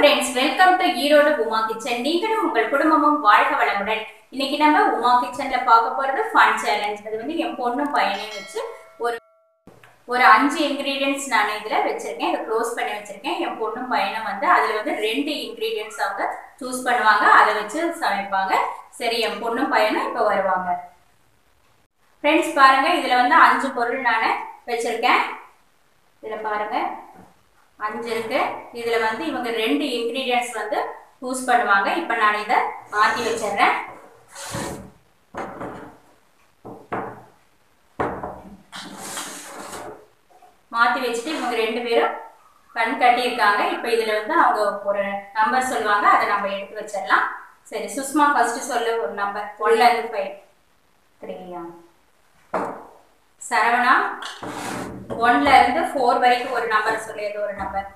Friends welcome to Erode Uma kitchen நீங்களும் உங்கள் குடும்பமும் வாழ்க வளமுடன். இன்னைக்கு நம்ம உமா கிச்சன்ல பார்க்க போறது ஃபன் சேலஞ்ச் அது வந்து என் பொண்ணும் பையனையும் வச்சு ஒரு ஒரு அஞ்சு இன்கிரீடியன்ஸ் நான் இதுல வச்சிருக்கேன். இதை க்ளோஸ் பண்ணி வச்சிருக்கேன். என் பொண்ணும் பையனும் வந்து அதுல வந்து ரெண்டு இன்க்ரீடியன்ஸ் அவங்க சூஸ் பண்ணுவாங்க. அதை வச்சு சமைப்பாங்க. சரி என் பொண்ணும் பையனும் இப்போ வருவாங்க. ஃப்ரெண்ட்ஸ் பாருங்க. இதுல வந்து அஞ்சு பொருள் நான் வச்சிருக்கேன். இதுல பாருங்க. அஞ்சு இருக்கு. இதுல வந்து இவங்க ரெண்டு இன்கிரீடியன்ஸ் வந்து யூஸ் பண்ணுவாங்க. இப்போ நான் இதை மாத்தி வச்சிடுறேன். மாத்தி வச்சுட்டு இவங்க ரெண்டு பேரும் கண் கட்டியிருக்காங்க. இப்போ இதுல வந்து அவங்க ஒரு நம்பர் சொல்லுவாங்க. அதை நம்ம எடுத்து வச்சிடலாம். சரி சுஷ்மா ஃபர்ஸ்ட் சொல்லு. ஒரு நம்பர் ஒன்ல இருந்து ஃபைவ் த்ரீயா சரவணா ஒன்ல இருந்து ஃபோர் வரைக்கும் ஒரு நம்பர் சொல்லு ஏதோ ஒரு நம்பர்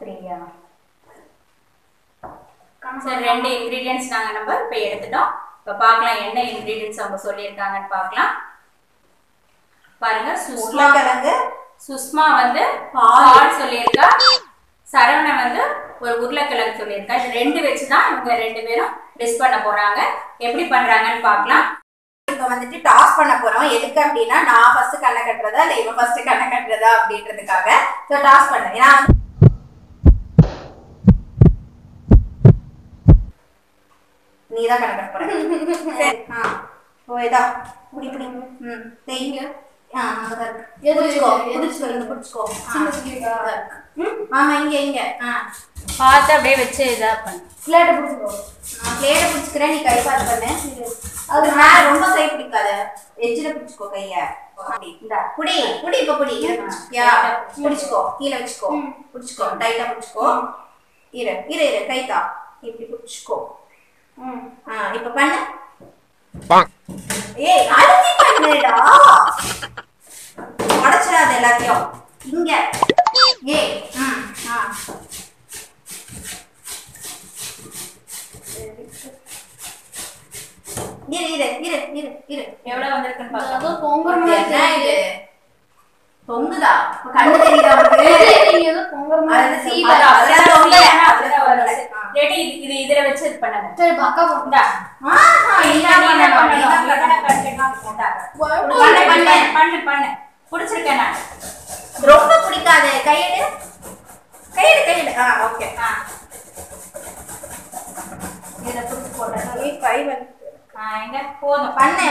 த்ரீயா சரி ரெண்டு இன்கிரீடியன்ஸ் நாங்க நம்ம இப்போ எடுத்துட்டோம். இப்போ பார்க்கலாம் என்ன இன்கிரீடியன்ஸ் அவங்க சொல்லியிருக்காங்கன்னு பார்க்கலாம். பாருங்க சுஷ்மா உருளைக்கிழங்கு. சுஷ்மா வந்து பால். பால் சொல்லியிருக்கா. சரவணன் வந்து ஒரு உருளைக்கிழங்கு சொல்லியிருக்கா. இது ரெண்டு வச்சு தான் இவங்க ரெண்டு பேரும் டிஷ் பண்ண போறாங்க. எப்படி பண்றாங்கன்னு பார்க்கலாம். இப்ப வந்துட்டு டாஸ் பண்ண போறோம். எதுக்கு அப்படின்னா நான் ஃபர்ஸ்ட் கண்ணை கட்டுறதா இல்ல இவன் ஃபர்ஸ்ட் கண்ணை கட்டுறதா அப்படின்றதுக்காக. டாஸ் பண்ணேன் ஏன்னா நீ தான் கண்ணை கட்ட போற. சரி. ஆ. ஓ இதா. புடி புடி. ம். தேய்ங்க ஆ அங்கதான் இருக்கு. எது- பிடிச்சுக்கோ. எது- பிடிச்சுக்கோ இங்க பிடிச்சுக்கோ. ஆ, சின்ன சின்ன அங்கதான் இருக்கு. ம், ஆமா இங்க இங்க. ஆ. பார்த்து அப்படியே வச்சு இதா பண்ணு. பிளேட்டை பிடிச்சிக்கோ. நான் பிளேட பிடிச்சுக்கிறேன் நீ கை பார்த்து பண்ணு. அது மேல ரொம்ப கை பிடிக்காத எஜ்ஜில பிடிச்சுக்கோ கைய. புடி புடி இப்ப புடி. பிடிச்சுக்கோ. கீழே வச்சுக்கோ. பிடிச்சுக்கோ. டைட்டா பிடிச்சுக்கோ. இரு இரு இரு. கை தா. இப்படி பிடிச்சுக்கோ. ம். ஆ இப்ப பண்ணு. ஏய் அழுத்தி பண்ணுடா. உடச்சிடாத எல்லாத்தையும். இங்க. ஏய் ம் ஆ. இரு இரு இரு இரு இரு எவ்வளவு வந்திருக்குன்னு பார்க்கலாம் ஏதோ பொங்குற மாதிரி என்ன இது தெரியுது. தொங்குதா இப்ப கண்ணு தெரியுதா உனக்கு தெரியுது, ஏதோ பொங்குற மாதிரி அது தெரியுது. சீல. அதெல்லாம் தொங்கல. அப்படிதான் வரல. ரெடி இது இது இதுல வச்சு இது பண்ணுங்க சரி, போடு. ஆஹா, நீ. பண்ணு, பண்ணு, பண்ணு, பண்ணு, பண்ணு. புடிச்சிருக்கேன் நான் ரொம்ப பிடிக்காது கையெடு கையெடு கையெடு ஆ ஓகே ஆ. இதை புடிச்சு போடுறேன். கை வந்து எங்க? போதும். பண்ணு.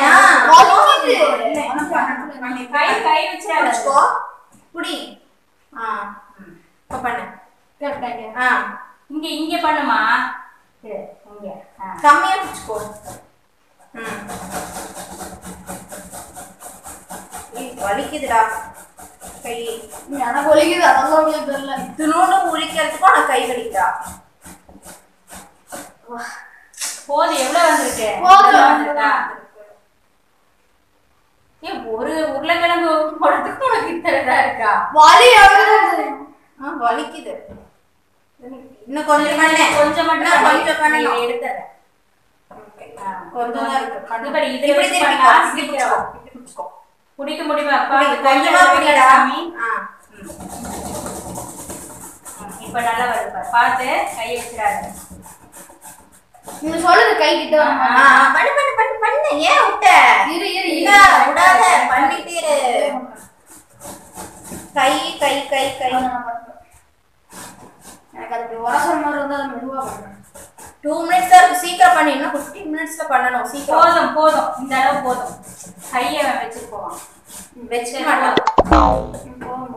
கை கை வச்சிடாத. பிடிச்சுக்கோ புடி ஆ. இப்ப பண்ணு. ஆ. இங்க இங்க பண்ணுமா? இங்க. ஆ. கம்மியா பிடிச்சுக்கோ ம். வலிக்குதுடா. கை. எனக்கு வலிக்குது, அதெல்லாம் உங்களுக்கு தெரியல. துணூண்டு உரிக்கிறதுக்கும் நான் கை வலிக்குதா? போதும். எவ்வளவு வந்திருக்கு? ஏய், ஒரு உருளைக்கிழங்கு போடுறதுக்கு உனக்கு இத்தனை இருக்கா? வலி எவ்வளவு? ஆ வலிக்குது. இன்னும் கொஞ்சம் பண்ணு. கொஞ்சம் மட்டும் பண்ணி, கொஞ்சம் தான் இருக்கு. இது பிடிச்சுக்கோ. குடிக்க முடியுமா அப்பா? கொஞ்சமா பிடிடா. சாமி. இப்ப நல்லா வருது பாரு. பார்த்து கையை வச்சிடாத. நீங்க சொல்லுங்க கை கிட்ட பண்ணு பண்ணு பண்ணு பண்ணு. ஏன் விட்ட? இரு, இரு, இல்ல. விடாத. பண்ணிட்டே இரு கை கை கை கை. எனக்கு அது உரசுற மாதிரி இருந்தா அதை மெதுவா பண்றேன். டூ மினிட்ஸ் தான் சீக்கிரம் பண்ணு. இன்னும் ஃபிஃப்டீன் மினிட்ஸ்ல பண்ணணும். சீக்கிரம். போதும் போதும். இந்த அளவு போதும். கையை வச்சுட்டு போவான். ம், போதும்,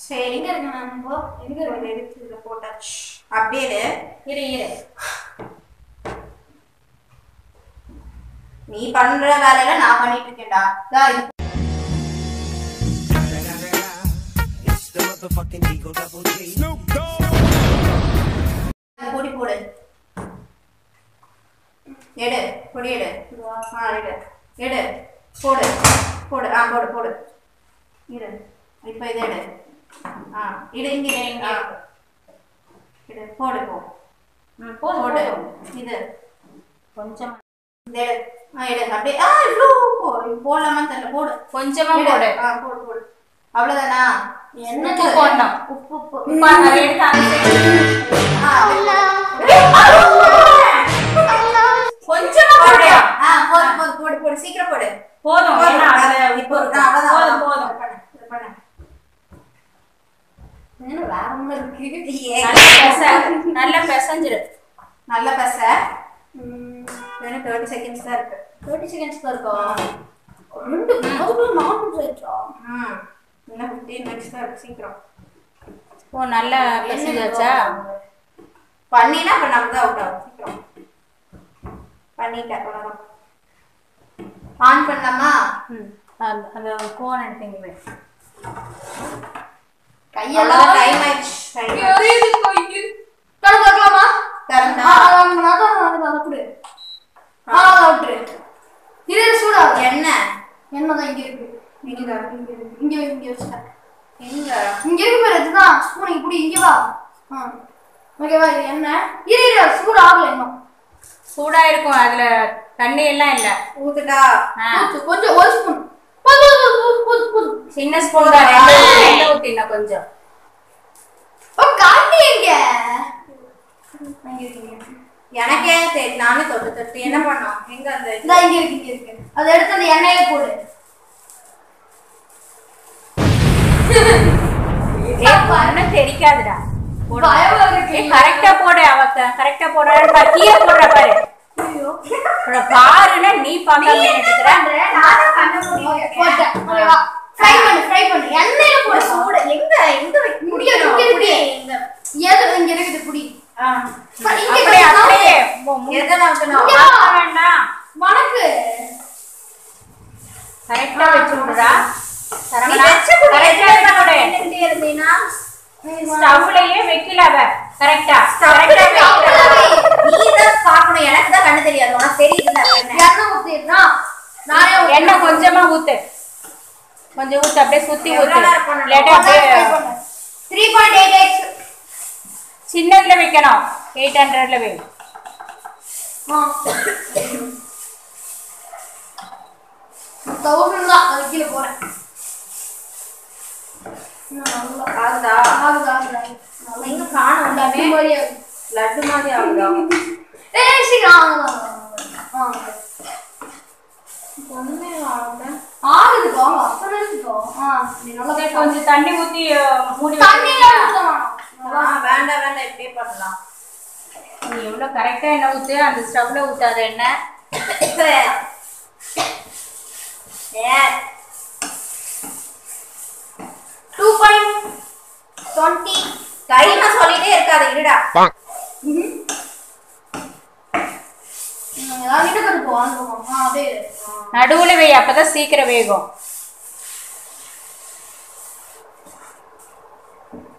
சரி. எங்க இருக்கு நான் இப்போ? எங்க இருக்கு? எடுத்து போட்டாச்சு அப்படியே இரு. இரு. நீ பண்ற வேலையில நான் பண்ணிட்டு இருக்கேன்டா. பொடி போடு. எடு பொடி எடு. எடு எடு போடு போடு. ஆ போடு போடு. இரு. இப்போ இதை எடு. ஆ இடு இங்க இரு, இங்க இடு போடு போ. ம், போதும் போடு. கொஞ்சம் எடு அப்படியே. ஆ தெரியல. போடு. கொஞ்சமா எடு. போடு. ஆ போடு போடு. அவ்வளவுதானா? என்ன போடணும். உப்பு உப்பு. எடுத்து கொஞ்சமா ஆ, போடு, போடு, சீக்கிரம் போடு. போதும் போதும், ஏன்னா அதுல அது உப்பு இப்போ- இருக்கு. ஆ, அவ்வளவுதான், போதும் அவ்வளவுதான். போதும் இது பண்ணு, இது பண்ணு. மாதிரி இருக்கு. நல்ல பெச நல்ல பெசஞ்சிரு. நல்ல பச. வெறும் தேர்ட்டி செகண்ட்ஸ் தான் இருக்கு. தேர்ட்டி செகண்ட்ஸ் தான் இருக்கா? ரெண்டு அதுக்குள்ள ஆயிடுச்சா ம். இன்னும் ஃபிஃப்டீன் மினிட்ஸ் தான் இருக்கு சீக்கிரம். ஓ நல்ல பெசஞ்சாச்சா பண்ணினா அப்புறம் நம்ம தான் அவுட் ஆகும் சீக்கிரம். பண்ணிட்டேன் அவ்வளோதான் ஆன் பண்ணலாமா? ம் அந்த அந்த கோன் எடுத்தீங்க கையெல்லாம் டைம் ஆயிடுச்சு டைம் எரியுது கையு திறந்து வைக்கலாமா திறந்தா ஆ, அதான், அதான், அதான், அதான், கொடு. ஆ, சூடாகுது. என்ன எண்ணெய் தான் இங்க இருக்கு. இங்க இங்க இருக்கு. இங்க இங்க வச்சுட்டேன். எங்க இங்க இருக்கு பாரு, இதுதான். ஸ்பூன் இங்க புடி, இங்க வா. ஆ. ஓகேவா, இது எண்ணெய். இரு, இரு, சூடு ஆகல இன்னும். சூடா இருக்கும் அதுல தண்ணி எல்லாம் இல்ல ஊத்துட்டா கொஞ்சம் ஒரு ஸ்பூன். சின்ன ஸ்பூன் தான். ரெண்டு ரெண்டு ஊத்தினா கொஞ்சம். ஓ, காட்டி எங்க? இங்க இருக்கு, இங்க இருக்கு. எனக்கே தெரியும் நானே தொட்டு தொட்டு என்ன பண்ணோம்? எங்க அந்த இங்க இருக்கு, இங்க இருக்கு. அதை எடுத்து அந்த எண்ணெயில போடு. தெரிக்காதுடா. கரெக்டா போடு அவ கரெக்டா போடுறான்னு கீழே போடுற பாரு. பாருன்னா நீ பார்க்காம நினைக்கிற நானே கண்ண மூடி போட்டேன். ஓகேவா? fry பண்ணு, fry பண்ணு. எண்ணெயில போடு. சூடு. எங்க எங்க முடியும் இங்க இருக்கு. புடி, எங்க எது இங்க இருக்குது புடி ஆ. சரி, இங்க அப்படியே கொஞ்சம் அப்படியே. மு- மு- எதை ஊத்தணும் இங்க ஆக்க வா. வேண்டாம் வணக்கு. கரெக்டா வச்சு விடுடா சரவணா கரெக்டா ஸ்டவ்லயே வைக்கல அவ. கரெக்டா கரெக்டா வை. நீதான் பார்க்கணும் எனக்கு தான் கண்ணு தெரியாது உனக்கு தெரியுதுல்ல என்ன எண்ணெய் ஊத்திடுறா நானே எண்ணெய் கொஞ்சமா ஊத்து கொஞ்சம் ஊத்து அப்படியே சுத்தி ஊத்து? இல்லாட்டி அப்படியே த்ரீ பாயிண்ட் எயிட் எயிட் சின்னதுல வைக்கணும். எயிட் ஹண்ட்ரட்ல வை. தௌசண்ட் தான். அது கீழே போறேன். இன்னும் ஆகுதா? ஆகுது, எங்க காணும். லட்டு மாதிரி ஆகுது. லட்டு மாதிரி ஆகுதா? ஏய், சீக்கிரம் ஆகுது, ஆகுது, ஆகுது. ஒண்ணுமே ஆகல ஆகுதுக்கா, அத்தனை இருக்குக்கா. ஆ, நீ நல்லா சரி, கொஞ்சம் தண்ணி ஊத்தி மூடி வேண்டாம் வேண்டாம் இப்படியே பண்ணலாம். நீ எவ்வளவு கரெக்டா எண்ணெய் ஊத்து அந்த ஸ்டவ்ல ஊத்தாத எண்ணெய் ஏ. டூ பாயிண்ட் டுவெண்ட்டி டைம் சொல்லிட்டே இருக்காது இருடா ஏதாவது கிட்ட கருப்பு வாங்குவோம் ஆ அப்படியே இரு. நடுவுல வை அப்பதான் சீக்கிரம் வேகும்.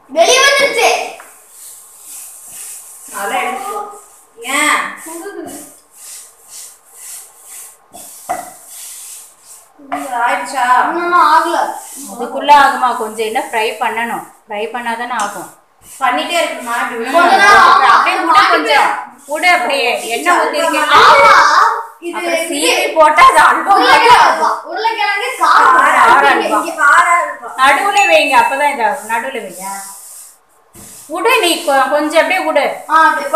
வெளியே வந்துருச்சு. அதுக்குள்ள ஆகுமா? கொஞ்சம் என்ன ஃப்ரை பண்ணணும். ஃப்ரை பண்ணாதானே ஆகும். பண்ணிட்டே இருக்குமா. அப்படியே கொஞ்சம். விடு அப்படியே ஆமா இது அப்புறம் சீவி போட்டா அது அல்வா உருளைக்கிழங்கு நடுவுல வைங்க அப்பதான் இதாகும் நடுவுல வைங்க. விடு நீ கொஞ்சம் அப்படியே பண்ணு.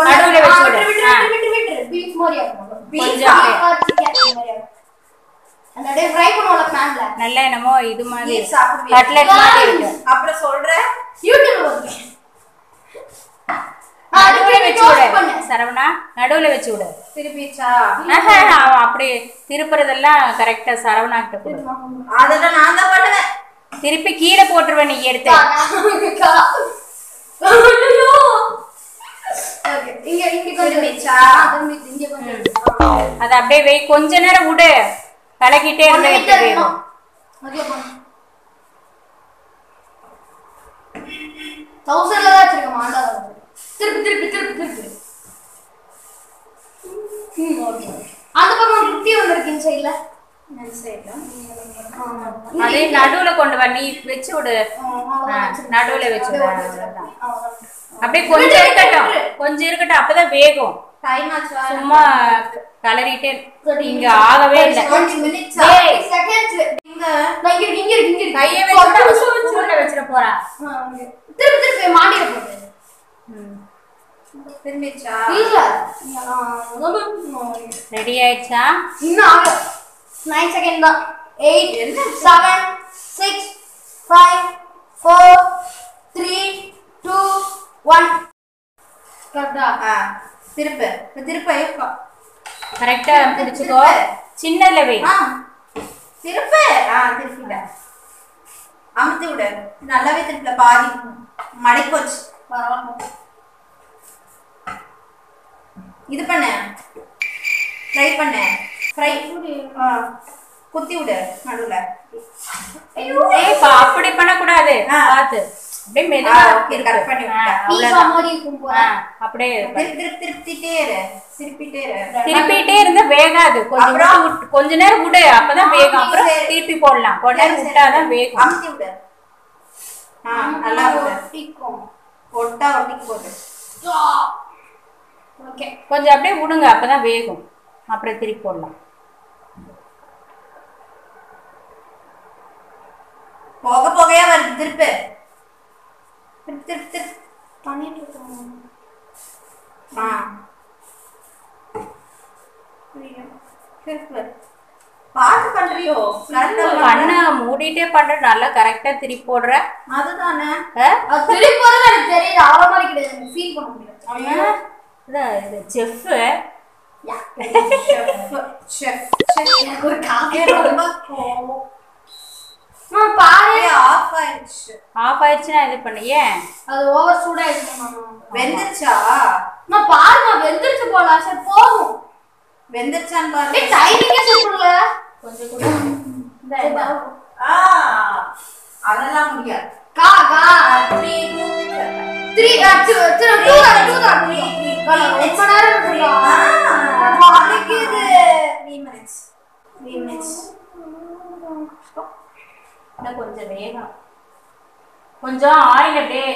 நடுவுல வச்சு விடு. விட்டு, விட்டு, மாதிரி கொஞ்சம். நல்ல என்னமோ இது மாதிரி? கட்லெட் மாதிரி அப்புறம் சொல்ற யூடியூப்ல நடுவுல வச்சு விடு. சரவணா நடுவுல வச்சு விடு. திருப்பிச்சா? அப்படி திருப்புறதெல்லாம் கரெக்டா சரவணா கிட்ட கொடு. அதெல்லாம் நான் தான் பண்ணுவேன். திருப்பி கீழே போட்டுருவேன் நீ எடுத்து. அதை அப்படியே வை கொஞ்ச நேரம் விடு. கலக்கிட்டே இருந்தா. தௌசண்ட்ல தான் வச்சிருக்கேன் மாண்டா திருப்பி திருப்பி திருப்பி திருப்பி. ம். அந்த பக்கம் குட்டி ஒன்று இருக்கு இந்த சைடுல அதே நடுவுல கொண்டு வா. நீ வச்சு விடு. நடுவுல வச்சு. அப்படியே கொஞ்சம் இருக்கட்டும். கொஞ்சம் இருக்கட்டும். அப்பதான் வேகும். சும்மா கலரிட்டே இங்க ஆகவே இல்லை. கையை வச்சு விடு. போறா. திருப்பி திருப்பி மாட்டிட போகுது திரும்பிச்சா இல்ல. ரெடி ஆயிடுச்சா? இன்னும் ஆகல. நைன் செகண்ட் தான். Eight seven six five four three two one கரெக்டா? ஆ திருப்பு. இப்ப திருப்ப இப்போ கரெக்டா பிடிச்சுக்கோ. சின்னதுல வை. ஆ திருப்பு. ஆ திருப்பிட்டேன் அமுத்தி விடு. நல்லாவே திருப்பல. பாதி மடக்கி போச்சு. பரவாயில்ல. இது பண்ணு. ஃப்ரை பண்ணு. ஃப்ரை ஆ குத்தி விடு நடுவுல. ஏய் பா, அப்படி பண்ணக்கூடாது. பாத்து. அப்படியே மெதுவா பண்ணி. பீஸா. மாதிரி இருக்கும் போல. திருப்பி திருப்பிட்டே இரு. திருப்பிட்டே இரு. திருப்பிட்டே இருந்தா வேகாது. கொஞ்சம் கொஞ்ச நேரம் விடு. அப்பதான் வேகும். அப்புறம். திருப்பி போடலாம். கொஞ்ச நேரம் விட்டாதான் வேகும். அமுத்தி விடு. ஆ நல்லா ஒட்டிக்கும் ஒட்டா ஒட்டிக்கு போகுது ஓகே கொஞ்சம் அப்படியே விடுங்க அப்பதான் வேகும். அப்புறம் திருப்பி போடலாம். போக போகையா வருது. திருப்பு. திருப்பி திருப்பி திருப்பி. பண்ணிட்டு இருக்கோம். ஆ. திருப்பு. பார்த்து பண்றியோ? கண்ணை மூடிட்டே பண்ற நல்லா கரெக்டா திருப்பி போடுற அதுதானே. திருப்பி போறது எனக்கு தெரியுது. கிடையாது ஃபீல் பண்ண முடியாது. ஐயோ இதான் இது செஃப் செஃப் எனக்கு ஒரு ஆஃப் ஆயிடுச்சு. ஆஃப் ஆயிடுச்சுன்னா இது பண்ணு ஏன் அது ஓவர் சூடாயிடுச்சு வெந்துருச்சா? நான் பாருங்க வெந்துருச்சு போல. சரி போகும் வெந்துருச்சான்னு பாரு. ஏய் டைமிங்கே சொல்லுல கொஞ்சம் கூட. ஆ அதெல்லாம் முடியாது. கா கா. Three three two two two three minutes three minutes இன்னும் கொஞ்சம் வேகம். கொஞ்சம் ஆயில் அப்படியே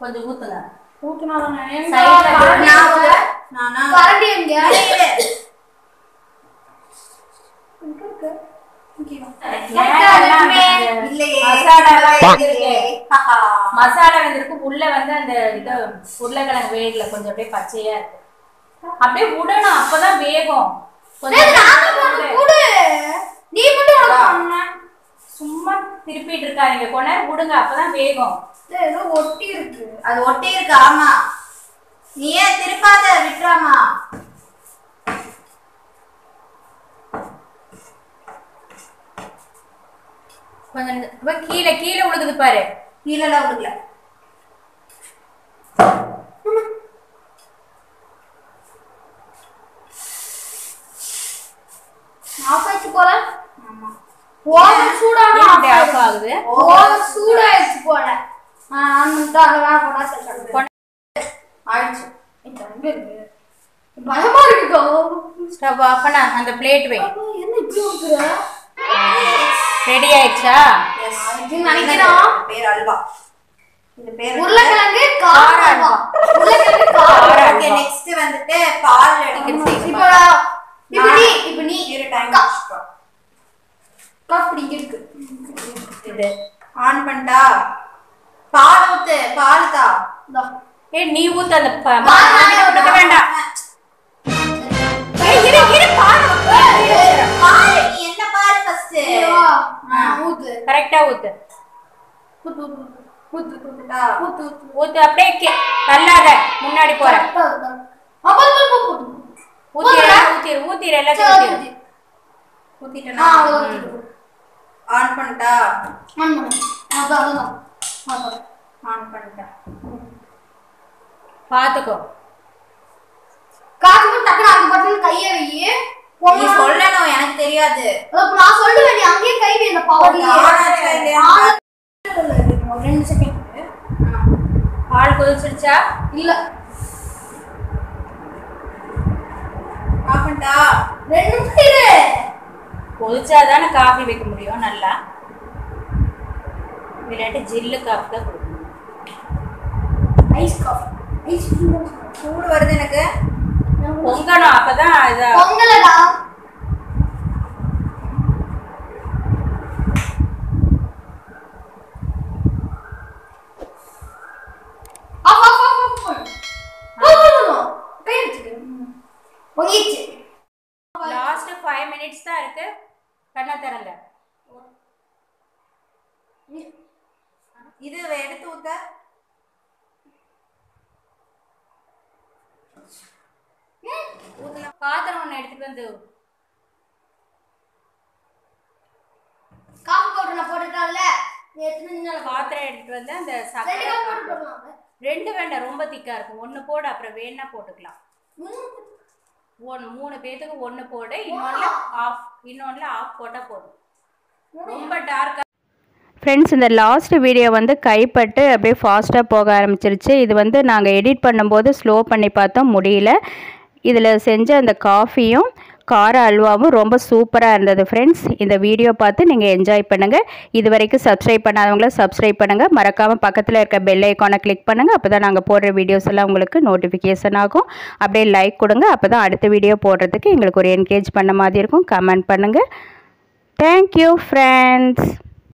கொஞ்சம் ஊத்துங்க. எங்க இல்லையே. மசாலா எல்லாம் இருக்கு. இல்லையே. ஹஹா. மசாலா வந்திருக்கு உள்ள வந்து அந்த இது உருளைக்கிழங்கு வேகல கொஞ்சம் அப்படியே பச்சையா இருக்கு. அப்படியே விடணும் அப்பதான் வேகும். கொஞ்சம் நீ மட்டும் சும்மா திருப்பிட்டு இருக்காதீங்க நேரம் விடுங்க அப்பதான் வேகும். ஏதோ ஒட்டி இருக்கு. அது ஒட்டி இருக்கு. ஆமா. நீ ஏன் திருப்பாத விட்டுறாமா? கொஞ்சம் கீழே கீழே விழுகுது பாரு. கீழெல்லாம் விடுக்கல ஆஃப் ஆயிடுச்சு போல? ஓவர் சூடான ஏன் அப்படி ஆஃப் ஆகுது? ஓவர் சூடாயிடுச்சு போல. ஆன் பண்ணிட்டு அதெல்லாம் கொண்டா சொல்றேன் ஆயிடுச்சு. பயமா இருக்குக்கா ஸ்டவ் ஆஃப் பண்ண. அந்த பிளேட் வை. என்ன இப்படி ரெடி ஆயிடுச்சா? நினைக்கிறோம். பேர் அல்வா. பேர் உருளைக்கிழங்கு கார அல்வா. உருளைக்கிழங்கு கார கார ஓகே அல்வா. நெக்ஸ்ட் வந்துட்டு பால் அடிக்கிறது இப்போ இப்போ நீ இப்போ நீ. இரு டைம் கப் இங்க இருக்கு. இது. ஆன் பண்ணிட்டா? பால் ஊத்து பால் தா. ஏய் நீ ஊத்து அந்த பால். வேண்டாம். ஏய் இரு. கரெக்டா ஊத்து. ஊத்து அப்படியே தள்ளாத. முன்னாடி போற. ஊத்திர எல்லாத்தையும் ஊத்திட்டனா. ஆன் பண்ணிட்டா? ஆன் பண்ணு. அதான், அதான். அதான். ஆன் பண்ணிட்டா. பாத்துக்கோ. மட்டும் டக்குனு அந்த பட்டன்ல கையை வை. நீ. சொல்லணும் எனக்கு தெரியாது. நான் சொல்லுவேன் நீ அங்கேயே கை வை அந்த இல்ல, ஒரு ரெண்டு செகண்ட் பால் கொதிச்சிருச்சா? இல்ல. ஆஃப் பண்ணிட்டா? ரெண்டு நிமிஷம் இரு. கொதிச்சாதானே காஃபி வைக்க முடியும் நல்லா? இல்லாட்டி ஜில்லு காஃபி தான் கொடுக்கணும். ஐஸ் காஃபி ஐஸ் சூடு வருது எனக்கு. பொங்கணும் அப்பதான் லாஸ்ட் ஃபைவ் மினிட்ஸ் தான் இருக்கு கண்ணை திறங்க இது எடுத்து ஊத்த பாத்திரம் ஒன்று எடுத்துட்டு வந்து காஃபி பவுடர் நான் போட்டுட்டான்ல பாத்திரம் எடுத்துட்டு வந்து அந்த சக்கரை ரெண்டு வேண்டாம் ரொம்ப திக்கா இருக்கும். ஒன்று போடு அப்புறம் வேணா போட்டுக்கலாம். மூணு ஒன்று மூணு பேத்துக்கு ஒன்று போடு இன்னொன்று ஆஃப் இன்னொன்றில் ஆஃப் போட்டால் போதும். ரொம்ப டார்க்காக ஃப்ரெண்ட்ஸ் இந்த லாஸ்ட் வீடியோ வந்து கைப்பட்டு அப்படியே ஃபாஸ்ட்டாக போக ஆரம்பிச்சிருச்சு. இது வந்து நாங்கள் எடிட் பண்ணும்போது ஸ்லோ பண்ணி பார்த்தோம் முடியல. இதில் செஞ்ச அந்த காஃபியும் கார அல்வாவும் ரொம்ப சூப்பராக இருந்தது ஃப்ரெண்ட்ஸ் இந்த வீடியோ பார்த்து நீங்கள் என்ஜாய் பண்ணுங்கள் இது வரைக்கும் சப்ஸ்கிரைப் பண்ணாதவங்கள சப்ஸ்கிரைப் பண்ணுங்கள் மறக்காமல் பக்கத்தில் இருக்க பெல் ஐக்கானை கிளிக் பண்ணுங்கள் அப்போ தான் நாங்கள் போடுற வீடியோஸ் எல்லாம் உங்களுக்கு நோட்டிஃபிகேஷன் ஆகும். அப்படியே லைக் கொடுங்க. அப்போ தான் அடுத்த வீடியோ போடுறதுக்கு எங்களுக்கு ஒரு என்கேஜ் பண்ண மாதிரி இருக்கும். கமெண்ட் பண்ணுங்கள் தேங்க்யூ ஃப்ரெண்ட்ஸ்